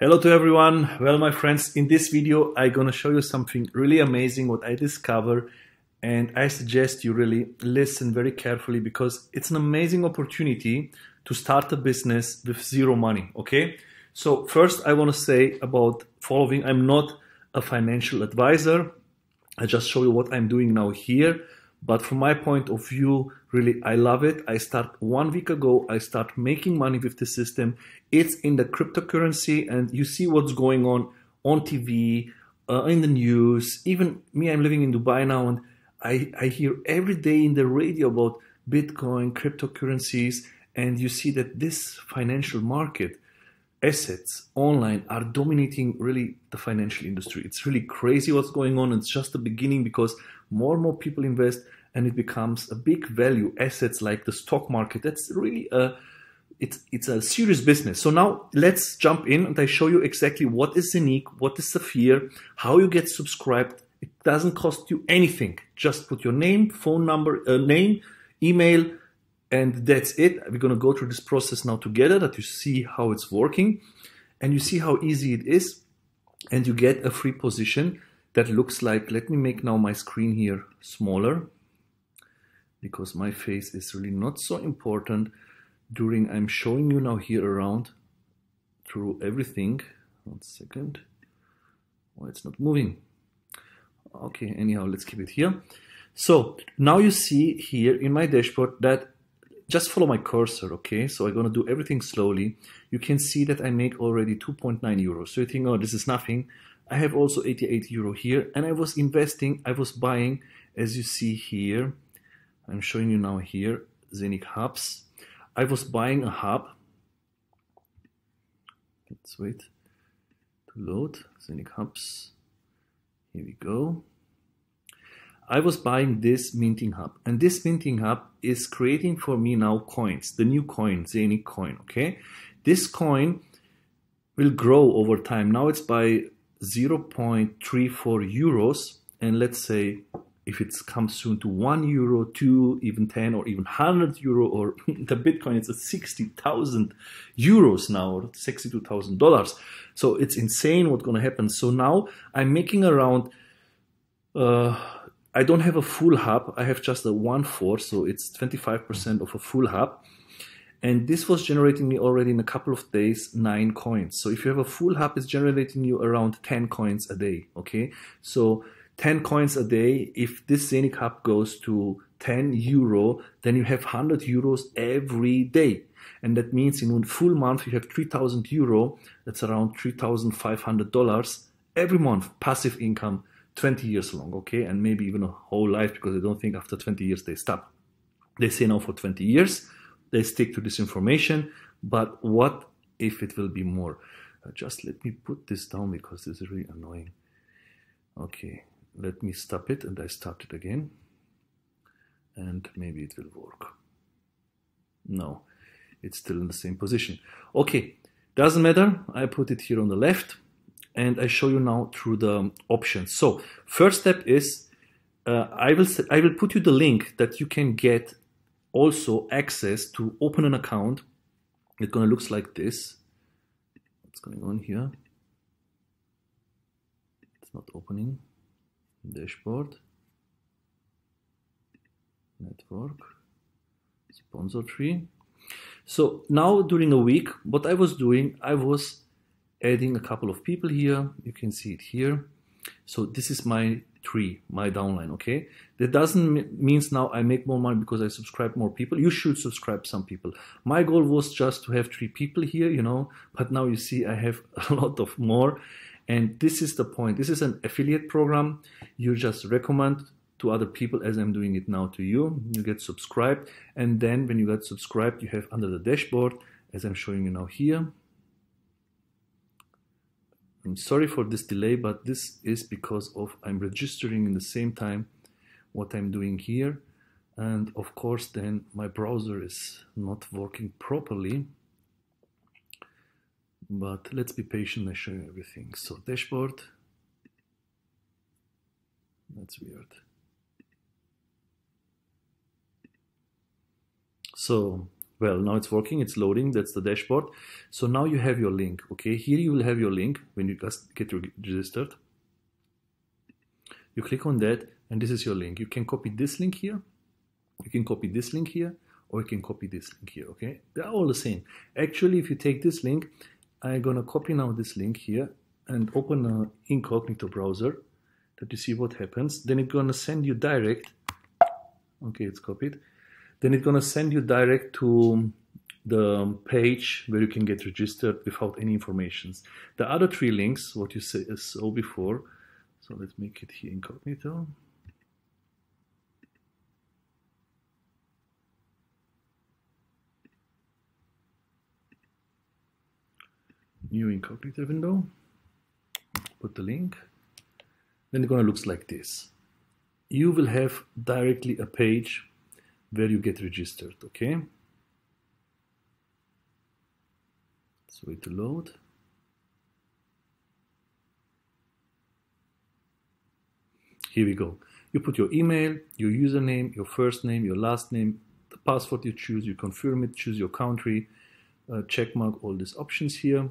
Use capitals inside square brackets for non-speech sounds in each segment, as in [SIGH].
Hello to everyone. Well, my friends, in this video, I'm gonna show you something really amazing what I discover and I suggest you really listen very carefully because it's an amazing opportunity to start a business with zero money, okay? So first I wanna say about following, I'm not a financial advisor. I just show you what I'm doing now here. But from my point of view, really, I love it. I start one week ago, I start making money with the system. It's in the cryptocurrency and you see what's going on on TV, uh, in the news. Even me, I'm living in Dubai now and I, I hear every day in the radio about Bitcoin, cryptocurrencies, and you see that this financial market assets online are dominating really the financial industry. It's really crazy what's going on. It's just the beginning because more and more people invest and it becomes a big value assets like the stock market. That's really a it's it's a serious business. So now let's jump in and I show you exactly what is Zeniq, what is Safir, how you get subscribed. It doesn't cost you anything. Just put your name, phone number, uh, name, email, and that's it. We're going to go through this process now together that you see how it's working and you see how easy it is and you get a free position that looks like, let me make now my screen here smaller because my face is really not so important during I'm showing you now here around through everything. One second. Why it's not moving. Okay, anyhow, let's keep it here. So now you see here in my dashboard that just follow my cursor, okay? So I'm gonna do everything slowly. You can see that I make already 2.9 euros. So you think, oh, this is nothing. I have also 88 euro here and I was investing, I was buying, as you see here, I'm showing you now here, Zeniq hubs. I was buying a hub. Let's wait to load, Zeniq hubs. Here we go. I was buying this minting hub and this minting hub is creating for me now coins, the new coin, Zeniq coin, okay? This coin will grow over time. Now it's by 0.34 euros and let's say if it comes soon to 1 euro, 2, even 10 or even 100 euro or [LAUGHS] the Bitcoin it's at 60,000 euros now or $62,000. So it's insane what's going to happen. So now I'm making around uh, I don't have a full hub. I have just a one four, so it's 25% of a full hub. And this was generating me already in a couple of days, nine coins. So if you have a full hub, it's generating you around 10 coins a day. Okay. So 10 coins a day. If this Zeniq hub goes to 10 euro, then you have 100 euros every day. And that means in one full month, you have 3000 euro. That's around $3,500 every month, passive income 20 years long, okay, and maybe even a whole life because I don't think after 20 years they stop. They say now for 20 years, they stick to this information, but what if it will be more? Uh, just let me put this down because this is really annoying. Okay, let me stop it and I start it again. And maybe it will work. No, it's still in the same position. Okay, doesn't matter. I put it here on the left and I show you now through the options. So first step is uh, I will I will put you the link that you can get also access to open an account. It's gonna looks like this. What's going on here? It's not opening. Dashboard. Network. Sponsor tree. So now during a week, what I was doing, I was adding a couple of people here. You can see it here. So this is my tree, my downline, okay? That doesn't means now I make more money because I subscribe more people. You should subscribe some people. My goal was just to have three people here, you know, but now you see I have [LAUGHS] a lot of more. And this is the point. This is an affiliate program. You just recommend to other people as I'm doing it now to you. You get subscribed. And then when you get subscribed, you have under the dashboard, as I'm showing you now here, I'm sorry for this delay, but this is because of I'm registering in the same time what I'm doing here. And of course, then my browser is not working properly. But let's be patient, I show you everything. So dashboard, that's weird. So well now it's working it's loading that's the dashboard. So now you have your link okay? Here you will have your link when you just get registered. You click on that and this is your link. You can copy this link here you can copy this link here or you can copy this link here okay? They're all the same. Actually if you take this link I'm gonna copy now this link here and open an incognito browser that you see what happens. Then it's gonna send you direct okay it's copied then it's gonna send you direct to the page where you can get registered without any informations. The other three links what you saw before so let's make it here incognito. New incognito window. Put the link. Then it's gonna looks like this. You will have directly a page where you get registered okay wait to load here we go you put your email your username your first name your last name the password you choose you confirm it choose your country uh, check mark all these options here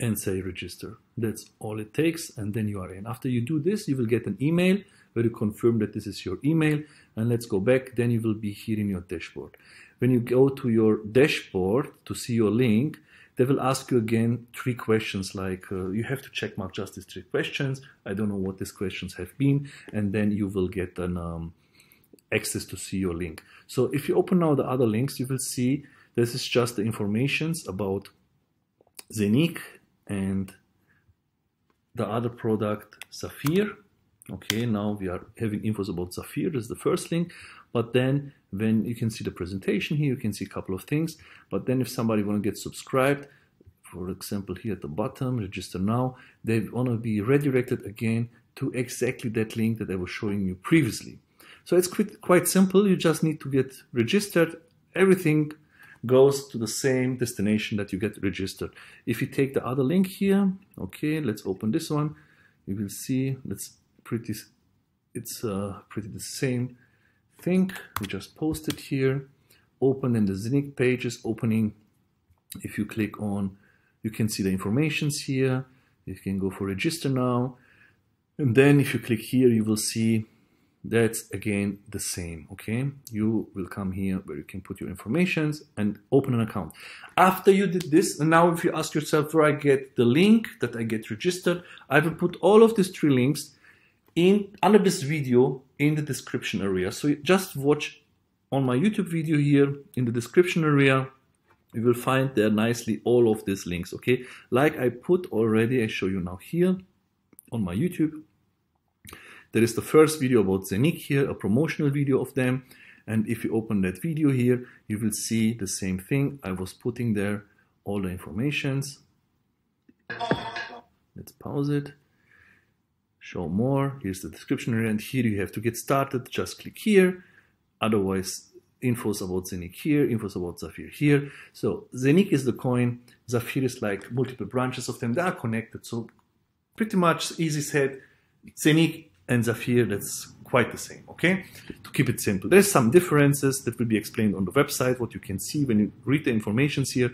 and say register. That's all it takes and then you are in. After you do this, you will get an email where you confirm that this is your email and let's go back, then you will be here in your dashboard. When you go to your dashboard to see your link, they will ask you again three questions like uh, you have to check mark just these three questions. I don't know what these questions have been and then you will get an um, access to see your link. So if you open now the other links, you will see this is just the informations about Zeniq and the other product Safir. Okay, now we are having infos about Safir, this is the first link. But then when you can see the presentation here, you can see a couple of things. But then if somebody want to get subscribed, for example, here at the bottom, register now, they want to be redirected again to exactly that link that I was showing you previously. So it's quite, quite simple. You just need to get registered. Everything goes to the same destination that you get registered. If you take the other link here, okay, let's open this one. You will see that's pretty, it's uh, pretty the same thing. We just posted here. Open in the Zeniq pages, opening. If you click on, you can see the informations here. You can go for register now. And then if you click here, you will see that's again the same okay you will come here where you can put your informations and open an account after you did this and now if you ask yourself where i get the link that i get registered i will put all of these three links in under this video in the description area so just watch on my youtube video here in the description area you will find there nicely all of these links okay like i put already i show you now here on my youtube there is the first video about Zeniq here, a promotional video of them. And if you open that video here, you will see the same thing. I was putting there all the informations. Let's pause it. Show more. Here's the description. And here you have to get started. Just click here. Otherwise, infos about Zeniq here, infos about Safir here. So Zeniq is the coin. Safir is like multiple branches of them. They are connected. So pretty much easy said, Zeniq and Safir, that's quite the same, okay? To keep it simple. There's some differences that will be explained on the website, what you can see when you read the informations here.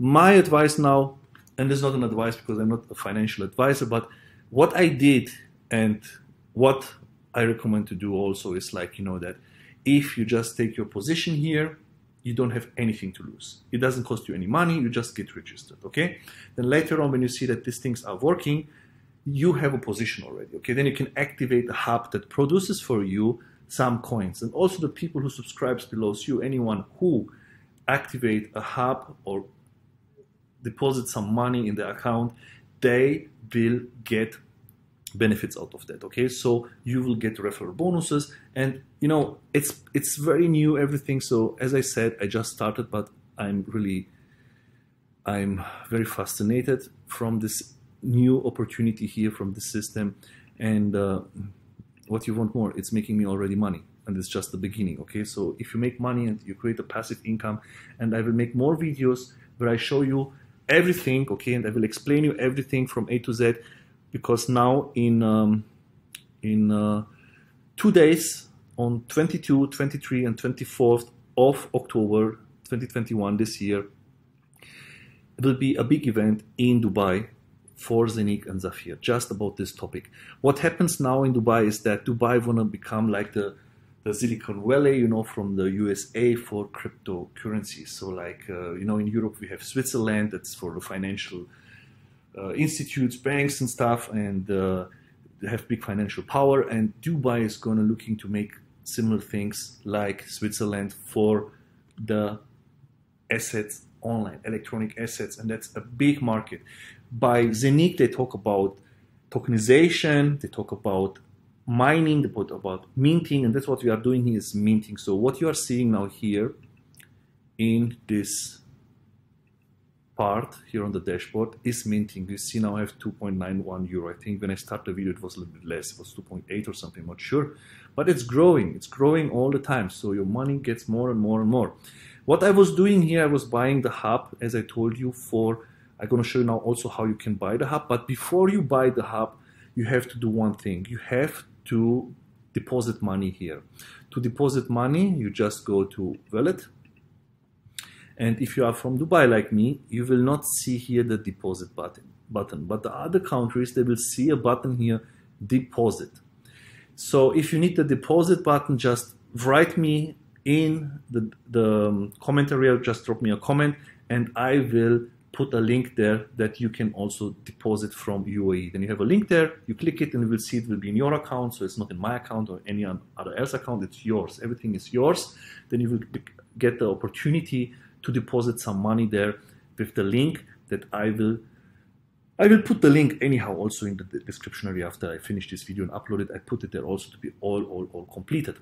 My advice now, and this is not an advice because I'm not a financial advisor, but what I did and what I recommend to do also is like, you know, that if you just take your position here, you don't have anything to lose. It doesn't cost you any money, you just get registered, okay? Then later on, when you see that these things are working, you have a position already. Okay, then you can activate a hub that produces for you some coins. And also the people who subscribes below you, anyone who activate a hub or deposit some money in the account, they will get benefits out of that okay? So you will get referral bonuses and you know it's it's very new everything. So as i said i just started but i'm really i'm very fascinated from this new opportunity here from the system. And uh, what you want more it's making me already money and it's just the beginning okay? So if you make money and you create a passive income and i will make more videos where i show you everything okay? And i will explain you everything from a to z because now in um, in uh, two days on 22 23 and 24th of october 2021 this year it will be a big event in Dubai for Zeniq and Safir, just about this topic. What happens now in Dubai is that Dubai want to become like the, the Silicon Valley, you know, from the USA for cryptocurrencies. So like, uh, you know, in Europe we have Switzerland, that's for the financial institutes, banks and stuff, and uh, have big financial power. And Dubai is going to looking to make similar things like Switzerland for the assets online, electronic assets, and that's a big market. By Zeniq, they talk about tokenization, they talk about mining, they talk about minting, and that's what we are doing here is minting. So what you are seeing now here in this part here on the dashboard is minting. You see now I have 2.91 euro. I think when I started the video it was a little bit less. It was 2.8 or something, I'm not sure. But it's growing. It's growing all the time. So your money gets more and more and more. What I was doing here, I was buying the hub, as I told you, for, I'm going to show you now also how you can buy the hub. But before you buy the hub, you have to do one thing. You have to deposit money here. To deposit money, you just go to wallet. And if you are from Dubai like me, you will not see here the deposit button. button. But the other countries, they will see a button here, deposit. So if you need the deposit button, just write me in the, the um, comment area, just drop me a comment and I will put a link there that you can also deposit from UAE. Then you have a link there, you click it and you will see it will be in your account. So it's not in my account or any other else account, it's yours. Everything is yours. Then you will get the opportunity to deposit some money there with the link that I will I will put the link anyhow also in the description area after I finish this video and upload it. I put it there also to be all, all, all completed.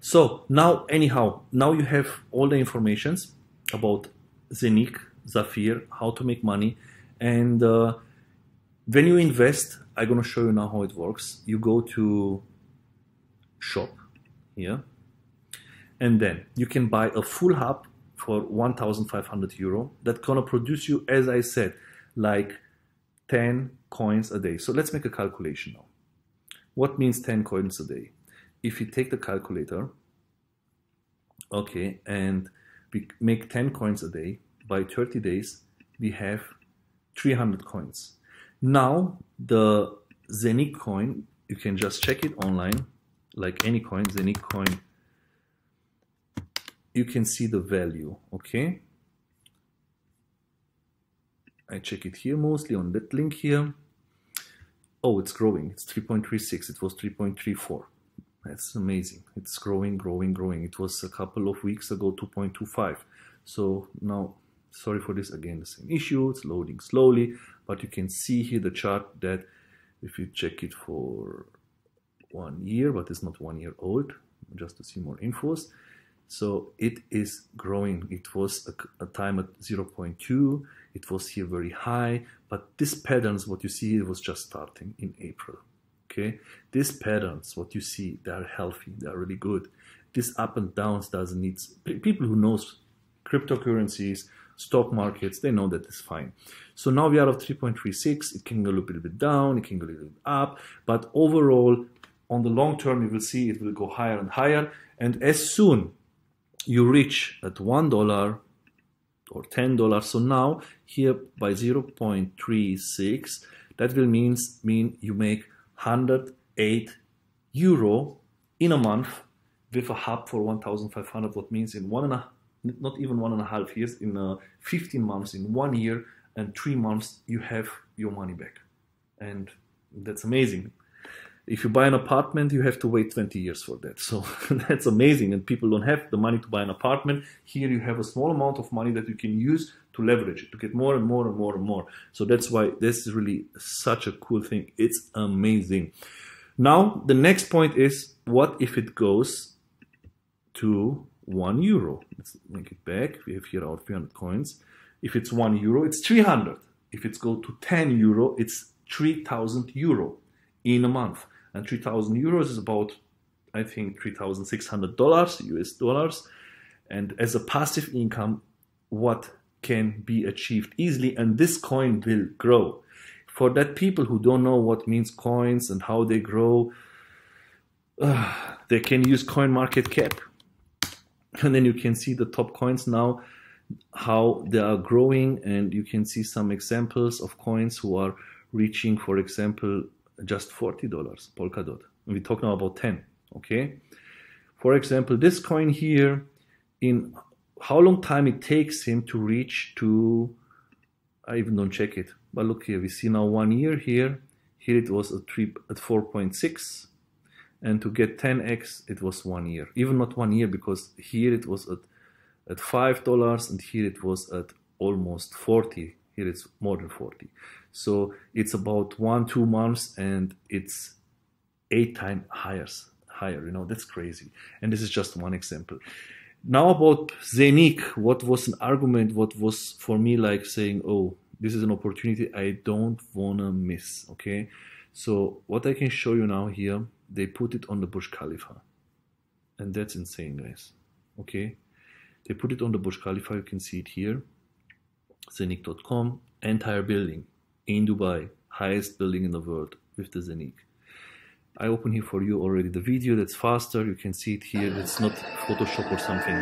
So now, anyhow, now you have all the informations about Zeniq, Safir, how to make money. And uh, when you invest, I'm going to show you now how it works. You go to shop here, and then you can buy a full hub for 1,500 euro. That's going to produce you, as I said, like 10 coins a day. So let's make a calculation now. What means 10 coins a day? if you take the calculator, okay, and we make 10 coins a day, by 30 days, we have 300 coins. Now, the Zeniq coin, you can just check it online, like any coin, Zeniq coin, you can see the value, okay? I check it here mostly on that link here. Oh, it's growing. It's 3.36. It was 3.34. That's amazing. It's growing, growing, growing. It was a couple of weeks ago 2.25. So now, sorry for this again, the same issue. It's loading slowly, but you can see here the chart that if you check it for one year, but it's not one year old, just to see more infos. So it is growing. It was a, a time at 0.2. It was here very high, but this patterns, what you see, it was just starting in April. Okay, these patterns, what you see, they are healthy, they are really good. This up and downs doesn't need people who knows cryptocurrencies, stock markets, they know that it's fine. So now we are at 3.36. It can go a little bit down, it can go a little bit up, but overall, on the long term, you will see it will go higher and higher. And as soon you reach at one dollar or ten dollars, so now here by 0.36, that will means mean you make 108 euro in a month with a hub for 1,500. What means in one and a not even one and a half years, in uh, 15 months, in one year and three months, you have your money back, and that's amazing. If you buy an apartment, you have to wait 20 years for that. So [LAUGHS] that's amazing. And people don't have the money to buy an apartment. Here you have a small amount of money that you can use to leverage it, to get more and more and more and more. So that's why this is really such a cool thing. It's amazing. Now, the next point is what if it goes to one euro? Let's make it back. We have here our 300 coins. If it's one euro, it's 300. If it's go to 10 euro, it's 3000 euro in a month and 3000 euros is about i think 3600 dollars us dollars. And as a passive income what can be achieved easily? And this coin will grow. For that people who don't know what means coins and how they grow uh, they can use coin market cap. And then you can see the top coins now how they are growing. And you can see some examples of coins who are reaching for example just $40 polkadot we talk now about 10 okay? For example this coin here in how long time it takes him to reach to i even don't check it but look here we see now one year here. Here it was at 3 at 4.6 and to get 10x it was one year. Even not one year because here it was at at five dollars and here it was at almost 40 here it's more than 40 so it's about one two months and it's eight times higher higher you know that's crazy. And this is just one example. Now about Zeniq, what was an argument what was for me like saying oh this is an opportunity I don't wanna miss okay? So what I can show you now here they put it on the Burj Khalifa. And that's insane guys okay? They put it on the Burj Khalifa you can see it here. Zeniq.com entire building in Dubai highest building in the world with the Zeniq I open here for you already the video that's faster you can see it here it's not Photoshop or something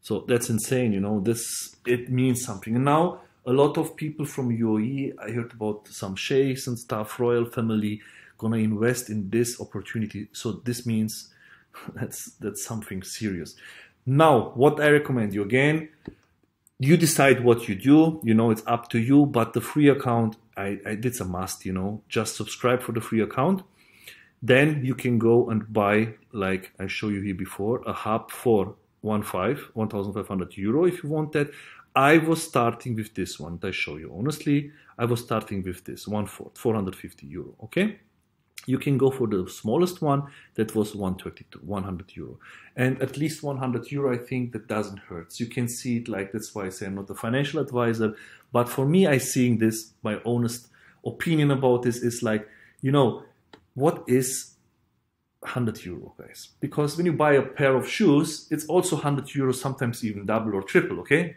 so that's insane you know this it means something and now a lot of people from UAE, I heard about some sheikhs and stuff, royal family, gonna invest in this opportunity. So this means [LAUGHS] that's that's something serious. Now, what I recommend you again, you decide what you do. You know, it's up to you. But the free account, I, I it's a must. You know, just subscribe for the free account. Then you can go and buy, like I show you here before, a hub for one five, 1,500 euro if you want that. I was starting with this one. I show you honestly. I was starting with this one fourth, 450 euro. Okay. You can go for the smallest one that was 132, 100 euro. And at least 100 euro, I think that doesn't hurt. So you can see it like, that's why I say I'm not a financial advisor. But for me, I seeing this, my honest opinion about this is like, you know, what is 100 euro, guys? Because when you buy a pair of shoes, it's also 100 euro, sometimes even double or triple, okay?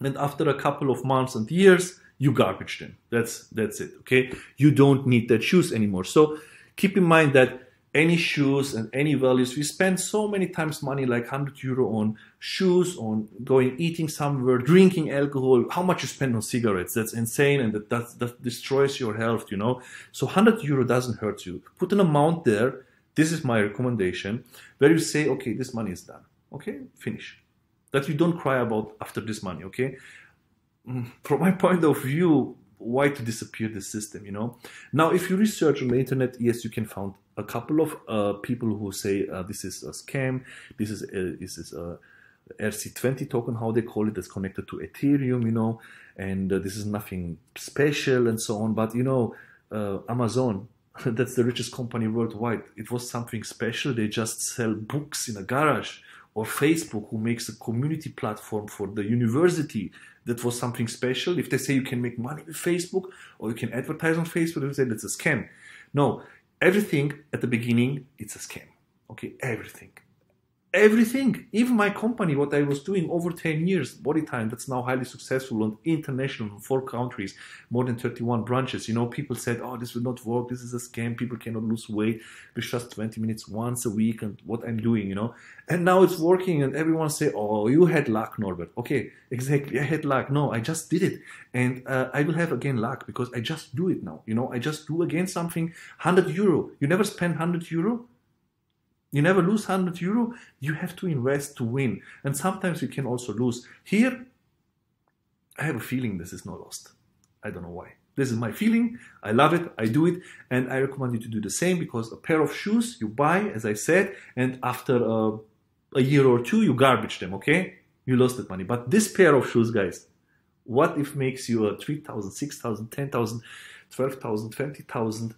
and after a couple of months and years you garbage them that's that's it okay you don't need that shoes anymore so keep in mind that any shoes and any values we spend so many times money like 100 euro on shoes on going eating somewhere drinking alcohol. How much you spend on cigarettes? That's insane and that, that, that destroys your health you know? So 100 euro doesn't hurt you. Put an amount there. This is my recommendation where you say okay this money is done. Okay finish. That you don't cry about after this money, okay? Mm, from my [LAUGHS] point of view, why to disappear the system, you know? Now, if you research on the internet, yes, you can find a couple of uh, people who say uh, this is a scam, this is a, this is a RC20 token, how they call it, that's connected to Ethereum, you know, and uh, this is nothing special and so on. But you know, uh, Amazon, [LAUGHS] that's the richest company worldwide. It was something special. They just sell books in a garage or Facebook who makes a community platform for the university that was something special. If they say you can make money with Facebook or you can advertise on Facebook, they say that's a scam. No, everything at the beginning, it's a scam. Okay, everything everything, even my company, what I was doing over 10 years, Body Time, that's now highly successful on international in four countries, more than 31 branches. You know, people said, oh, this will not work. This is a scam. People cannot lose weight with just 20 minutes once a week and what I'm doing, you know. And now it's working and everyone say, oh, you had luck, Norbert. Okay, exactly. I had luck. No, I just did it. And uh, I will have again luck because I just do it now. You know, I just do again something, 100 euro. You never spend 100 euro? You never lose 100 euro. You have to invest to win. And sometimes you can also lose. Here, I have a feeling this is not lost. I don't know why. This is my feeling. I love it. I do it. And I recommend you to do the same because a pair of shoes you buy, as I said, and after a, a year or two, you garbage them, okay? You lost that money. But this pair of shoes, guys, what if makes you a 3,000, 6,000, 10,000, 12,000, 20,000,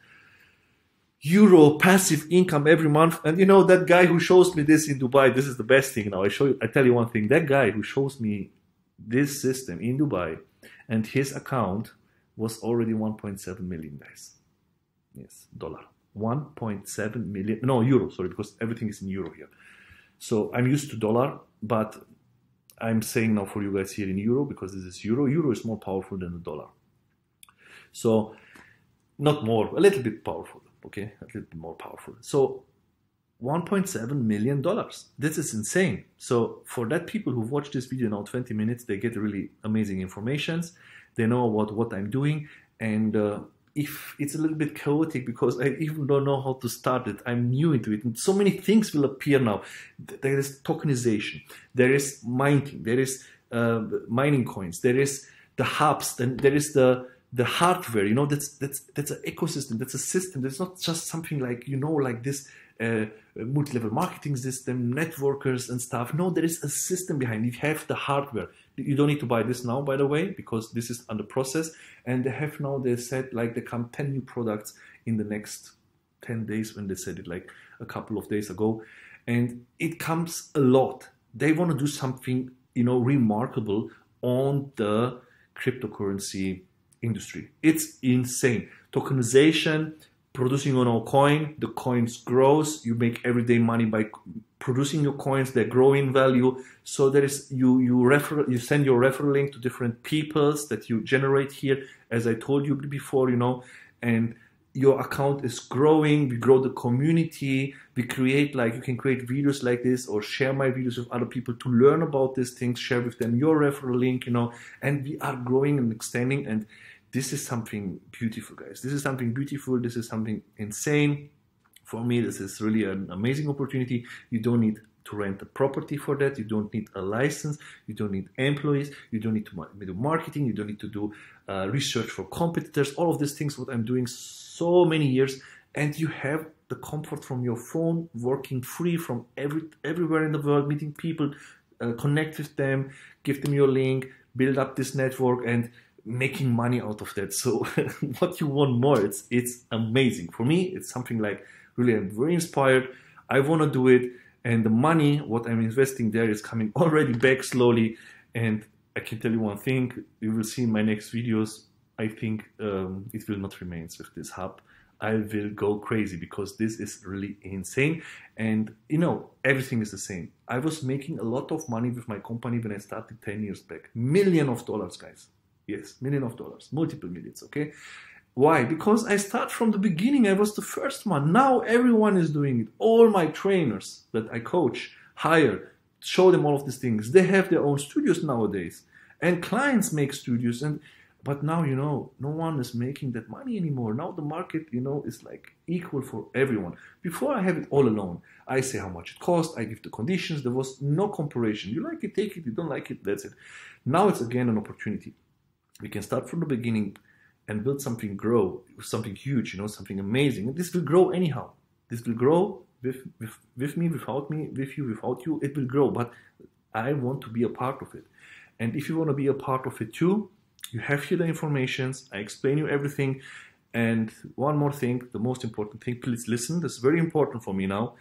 euro passive income every month. And you know, that guy who shows me this in Dubai, this is the best thing now. I show you, I tell you one thing. That guy who shows me this system in Dubai and his account was already 1.7 million guys. Yes, dollar. 1.7 million, no, euro, sorry, because everything is in euro here. So I'm used to dollar, but I'm saying now for you guys here in euro because this is euro. Euro is more powerful than the dollar. So not more, a little bit powerful okay, a little bit more powerful. So 1.7 million dollars. This is insane. So for that people who watch this video now 20 minutes, they get really amazing informations. They know about what I'm doing and uh, if it's a little bit chaotic because I even don't know how to start it. I'm new into it, and so many things will appear now. There is tokenization, there is mining, there is uh, mining coins, there is the hubs, and there is the the hardware. You know, that's that's that's an ecosystem, that's a system. That's not just something like you know, like this uh, multi-level marketing system, networkers and stuff. No, there is a system behind. You have the hardware. You don't need to buy this now, by the way, because this is under process. And they have now, they said like they come 10 new products in the next 10 days when they said it like a couple of days ago. And it comes a lot. They want to do something, you know, remarkable on the cryptocurrency industry. It's insane. Tokenization, producing your own coin, the coins grows, you make everyday money by producing your coins, they grow in value. So there is you you refer you send your referral link to different peoples that you generate here, as I told you before, you know, and your account is growing, we grow the community, we create like you can create videos like this or share my videos with other people to learn about these things, share with them your referral link, you know, and we are growing and extending and this is something beautiful, guys. This is something beautiful. This is something insane. For me, this is really an amazing opportunity. You don't need to rent a property for that. You don't need a license. You don't need employees. You don't need to do marketing. You don't need to do uh, research for competitors. All of these things, what I'm doing so many years, and you have the comfort from your phone, working free from every everywhere in the world, meeting people, uh, connect with them, give them your link, build up this network, and making money out of that. So [LAUGHS] what you want more? It's it's amazing. For me, it's something like really I'm very inspired. I want to do it, and the money what I'm investing there is coming [LAUGHS] already back slowly. And I can tell you one thing: you will see in my next videos. I think um, it will not remain with this hub. I will go crazy because this is really insane. And you know, everything is the same. I was making a lot of money with my company when I started 10 years back. Million of dollars, guys. Yes, million of dollars, multiple millions, okay? Why? Because I start from the beginning, I was the first one. Now everyone is doing it. All my trainers that I coach, hire, show them all of these things. They have their own studios nowadays. And clients make studios and but now you know no one is making that money anymore now the market you know is like equal for everyone before i have it all alone i say how much it costs i give the conditions there was no comparison you like it take it you don't like it that's it now it's again an opportunity we can start from the beginning and build something grow something huge you know something amazing. And this will grow anyhow. This will grow with, with with me without me with you without you it will grow but i want to be a part of it. And if you want to be a part of it too you have here the informations i explain you everything and one more thing the most important thing please listen this is very important for me now.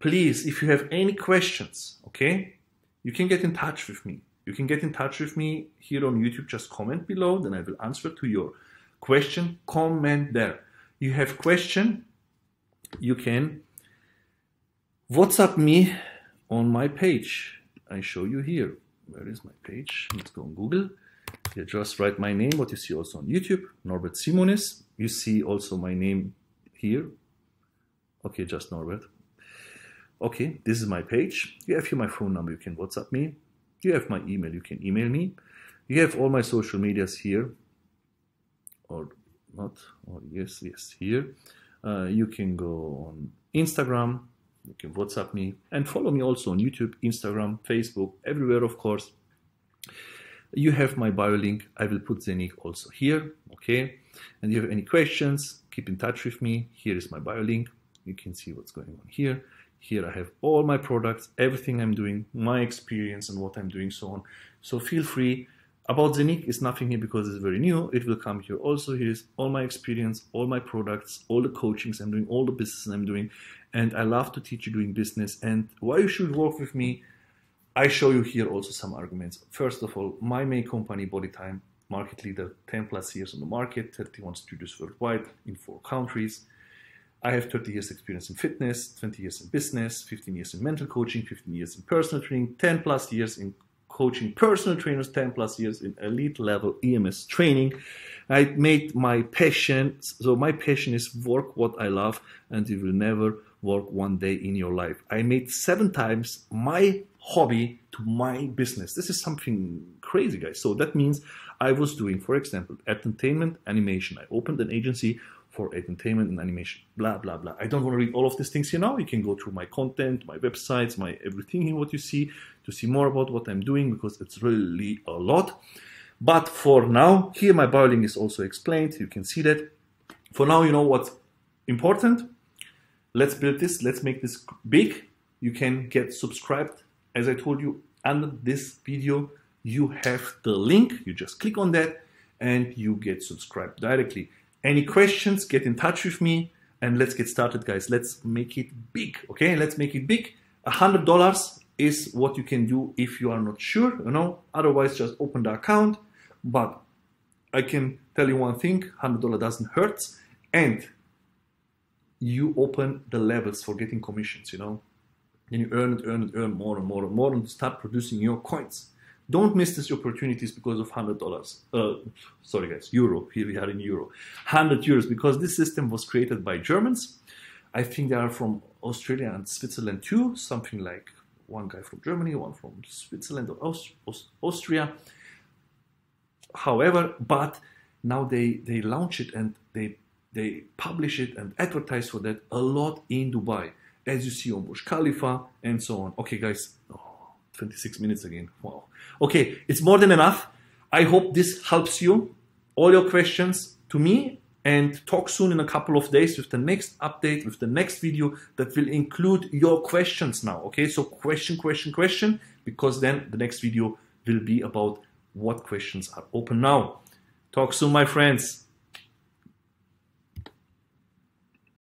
Please if you have any questions okay you can get in touch with me you can get in touch with me here on YouTube. Just comment below, then I will answer to your question. Comment there. You have question, you can WhatsApp me on my page. I show you here. Where is my page? Let's go on Google. You just write my name, what you see also on YouTube, Norbert Simonis. You see also my name here. Okay, just Norbert. Okay, this is my page. You have here my phone number. You can WhatsApp me. You have my email, you can email me. You have all my social medias here, or not, or yes, yes, here. Uh, you can go on Instagram, you can WhatsApp me, and follow me also on YouTube, Instagram, Facebook, everywhere, of course. You have my bio link. I will put the link also here, okay? And if you have any questions, keep in touch with me. Here is my bio link. You can see what's going on here. Here I have all my products, everything I'm doing, my experience and what I'm doing, so on. So feel free. About Zeniq is nothing here because it's very new. It will come here also. Here's all my experience, all my products, all the coachings I'm doing, all the business I'm doing. And I love to teach you doing business. And why you should work with me, I show you here also some arguments. First of all, my main company, Bodytime, market leader, 10 plus years on the market, 31 studios worldwide in four countries. I have 30 years experience in fitness, 20 years in business, 15 years in mental coaching, 15 years in personal training, 10 plus years in coaching personal trainers 10 plus years in elite level EMS training. I made my passion, so my passion is work what I love and you will never work one day in your life. I made seven times my hobby to my business. This is something crazy, guys. So that means I was doing, for example, entertainment animation. I opened an agency for entertainment and animation, blah, blah, blah. I don't want to read all of these things here now. You can go through my content, my websites, my everything here, what you see, to see more about what I'm doing because it's really a lot. But for now, here my biolink is also explained. You can see that. For now, you know what's important. Let's build this. Let's make this big. You can get subscribed. As I told you, under this video, you have the link. You just click on that and you get subscribed directly. Any questions, get in touch with me and let's get started, guys. Let's make it big, okay? Let's make it big. A hundred dollars is what you can do if you are not sure, you know. Otherwise, just open the account. But I can tell you one thing: hundred dollar doesn't hurt, and you open the levels for getting commissions. You know, then you earn and earn and earn more and more and more, and start producing your coins. Don't miss these opportunities because of hundred dollars. Uh, sorry, guys, euro. Here we are in euro, hundred euros because this system was created by Germans. I think they are from Australia and Switzerland too. Something like one guy from Germany, one from Switzerland or Aust Aust Austria. However, but now they they launch it and they they publish it and advertise for that a lot in Dubai, as you see on Burj Khalifa and so on. Okay, guys, 26 minutes again. Wow. Okay, it's more than enough. I hope this helps you. All your questions to me and talk soon in a couple of days with the next update, with the next video that will include your questions now. Okay, so question, question, question, because then the next video will be about what questions are open now. Talk soon, my friends.